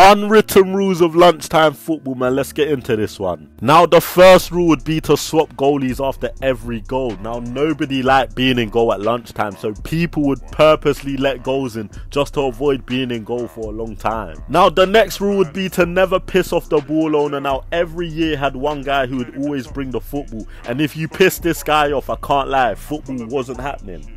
Unwritten rules of lunchtime football, man. Let's get into this one. Now, the first rule would be to swap goalies after every goal. Now, nobody liked being in goal at lunchtime, so people would purposely let goals in just to avoid being in goal for a long time. Now, the next rule would be to never piss off the ball owner. Now, every year had one guy who would always bring the football, and if you piss this guy off, I can't lie, football wasn't happening.